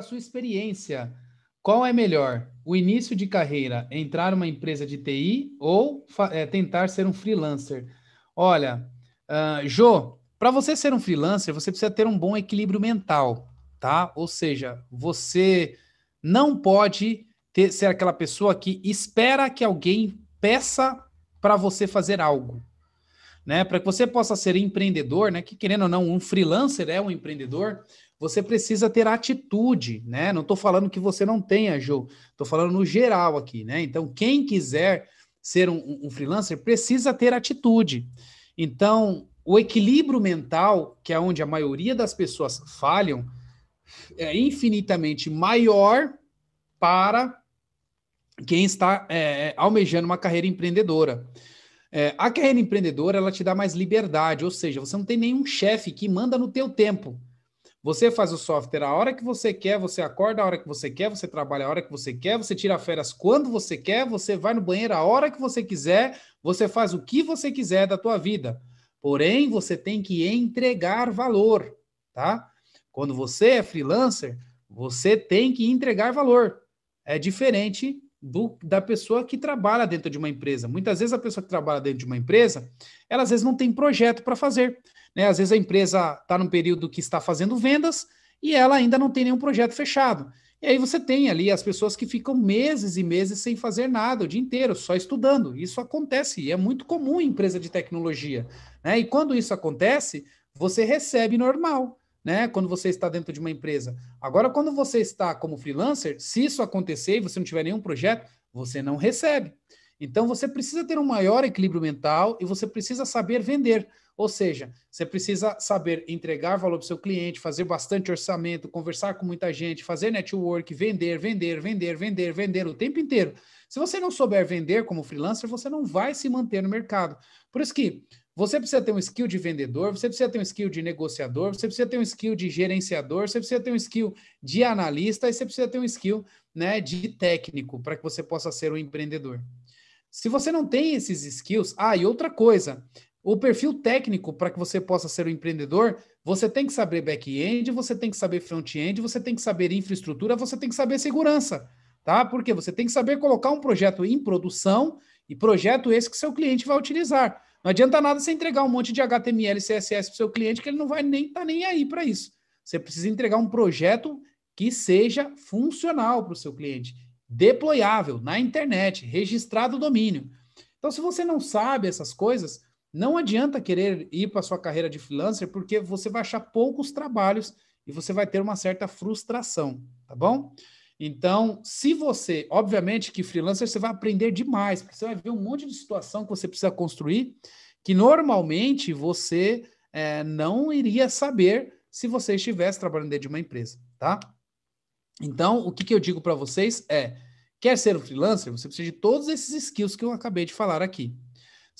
pela sua experiência, qual é melhor? O início de carreira, entrar numa empresa de TI ou é, tentar ser um freelancer? Olha, uh, Jô, para você ser um freelancer, você precisa ter um bom equilíbrio mental, tá? Ou seja, você não pode ter, ser aquela pessoa que espera que alguém peça para você fazer algo. Né? Para que você possa ser empreendedor, né? Que querendo ou não, um freelancer é um empreendedor, você precisa ter atitude, né? Não estou falando que você não tenha, Jô, estou falando no geral aqui, né? Então, quem quiser ser um, um, freelancer precisa ter atitude. Então, o equilíbrio mental, que é onde a maioria das pessoas falham, é infinitamente maior para quem está é, almejando uma carreira empreendedora. É, a carreira empreendedora ela te dá mais liberdade, ou seja, você não tem nenhum chefe que manda no teu tempo. Você faz o software a hora que você quer, você acorda a hora que você quer, você trabalha a hora que você quer, você tira férias quando você quer, você vai no banheiro a hora que você quiser, você faz o que você quiser da tua vida. Porém, você tem que entregar valor, tá? Quando você é freelancer, você tem que entregar valor. É diferente do, da pessoa que trabalha dentro de uma empresa. Muitas vezes a pessoa que trabalha dentro de uma empresa, ela às vezes não tem projeto para fazer. Né? Às vezes a empresa está num período que está fazendo vendas e ela ainda não tem nenhum projeto fechado. E aí você tem ali as pessoas que ficam meses e meses sem fazer nada, o dia inteiro, só estudando. Isso acontece e é muito comum em empresa de tecnologia. Né? E quando isso acontece, você recebe normal. Né, quando você está dentro de uma empresa. Agora, quando você está como freelancer, se isso acontecer e você não tiver nenhum projeto, você não recebe. Então, você precisa ter um maior equilíbrio mental e você precisa saber vender. Ou seja, você precisa saber entregar valor para o seu cliente, fazer bastante orçamento, conversar com muita gente, fazer network, vender, vender, vender, vender, vender o tempo inteiro. Se você não souber vender como freelancer, você não vai se manter no mercado. Por isso que você precisa ter um skill de vendedor, você precisa ter um skill de negociador, você precisa ter um skill de gerenciador, você precisa ter um skill de analista e você precisa ter um skill né, de técnico para que você possa ser um empreendedor. Se você não tem esses skills, ah, e outra coisa, o perfil técnico para que você possa ser um empreendedor, você tem que saber back-end, você tem que saber front-end, você tem que saber infraestrutura, você tem que saber segurança, tá? Porque você tem que saber colocar um projeto em produção e projeto esse que seu cliente vai utilizar. Não adianta nada você entregar um monte de HTML e CSS para o seu cliente que ele não vai nem estar tá nem aí para isso. Você precisa entregar um projeto que seja funcional para o seu cliente, deployável na internet, registrado o domínio. Então, se você não sabe essas coisas, não adianta querer ir para sua carreira de freelancer, porque você vai achar poucos trabalhos e você vai ter uma certa frustração, tá bom? Então, se você, obviamente que freelancer você vai aprender demais, porque você vai ver um monte de situação que você precisa construir, que normalmente você é, não iria saber se você estivesse trabalhando dentro de uma empresa, tá? Então, o que, que eu digo para vocês é, quer ser um freelancer, você precisa de todos esses skills que eu acabei de falar aqui.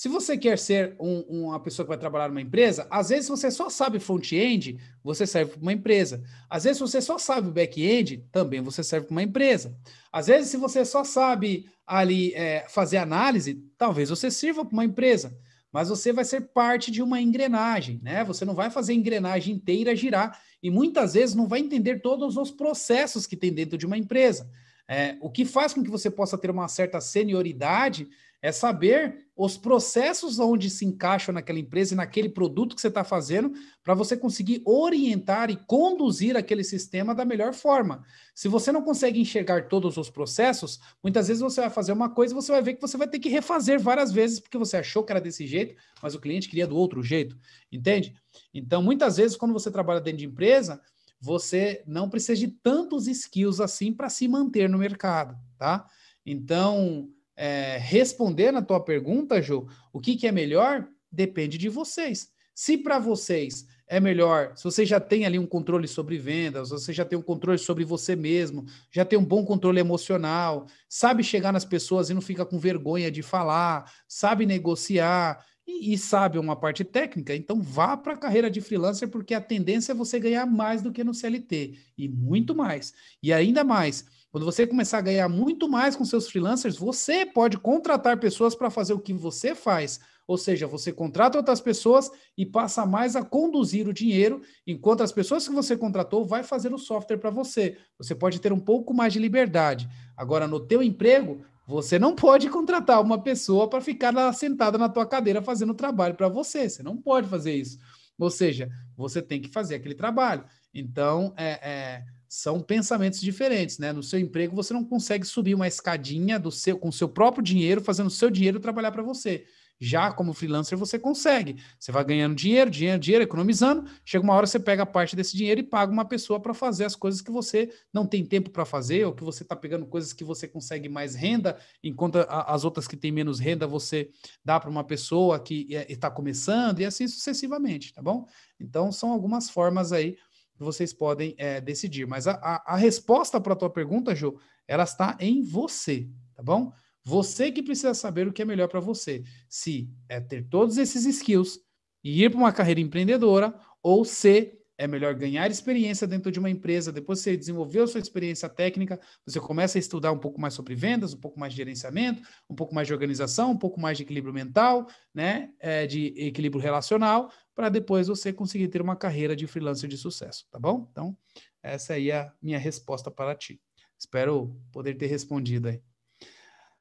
Se você quer ser um, uma pessoa que vai trabalhar numa empresa, às vezes você só sabe front-end, você serve para uma empresa. Às vezes você só sabe back-end, também você serve para uma empresa. Às vezes, se você só sabe ali é, fazer análise, talvez você sirva para uma empresa. Mas você vai ser parte de uma engrenagem, né? Você não vai fazer a engrenagem inteira girar e muitas vezes não vai entender todos os processos que tem dentro de uma empresa. É, o que faz com que você possa ter uma certa senioridade é saber os processos onde se encaixam naquela empresa e naquele produto que você está fazendo, para você conseguir orientar e conduzir aquele sistema da melhor forma. Se você não consegue enxergar todos os processos, muitas vezes você vai fazer uma coisa e você vai ver que você vai ter que refazer várias vezes, porque você achou que era desse jeito, mas o cliente queria do outro jeito, entende? Então, muitas vezes, quando você trabalha dentro de empresa, você não precisa de tantos skills assim para se manter no mercado, tá? Então, é, responder na tua pergunta, Ju, o que, que é melhor, depende de vocês. Se para vocês é melhor, se você já tem ali um controle sobre vendas, você já tem um controle sobre você mesmo, já tem um bom controle emocional, sabe chegar nas pessoas e não fica com vergonha de falar, sabe negociar e, e sabe uma parte técnica, então vá para a carreira de freelancer, porque a tendência é você ganhar mais do que no CLT, e muito mais. E ainda mais, quando você começar a ganhar muito mais com seus freelancers, você pode contratar pessoas para fazer o que você faz. ou seja, você contrata outras pessoas e passa mais a conduzir o dinheiro, enquanto as pessoas que você contratou vai fazer o software para você. Você pode ter um pouco mais de liberdade. Agora, no teu emprego, você não pode contratar uma pessoa para ficar lá sentada na tua cadeira fazendo trabalho para você. Você não pode fazer isso. Ou seja, você tem que fazer aquele trabalho. Então, é, é são pensamentos diferentes, né? No seu emprego você não consegue subir uma escadinha do seu com o seu próprio dinheiro, fazendo o seu dinheiro trabalhar para você. Já como freelancer você consegue. Você vai ganhando dinheiro, dinheiro, dinheiro, economizando. Chega uma hora você pega parte desse dinheiro e paga uma pessoa para fazer as coisas que você não tem tempo para fazer, ou que você está pegando coisas que você consegue mais renda, enquanto as outras que têm menos renda você dá para uma pessoa que está começando e assim sucessivamente, tá bom? Então são algumas formas aí vocês podem é, decidir. Mas a, a, a resposta para a tua pergunta, Ju, ela está em você, tá bom? Você que precisa saber o que é melhor para você. Se é ter todos esses skills e ir para uma carreira empreendedora, ou se é melhor ganhar experiência dentro de uma empresa, depois você desenvolveu sua experiência técnica, você começa a estudar um pouco mais sobre vendas, um pouco mais de gerenciamento, um pouco mais de organização, um pouco mais de equilíbrio mental, né, é, de equilíbrio relacional, para depois você conseguir ter uma carreira de freelancer de sucesso, tá bom? Então, essa aí é a minha resposta para ti. Espero poder ter respondido aí.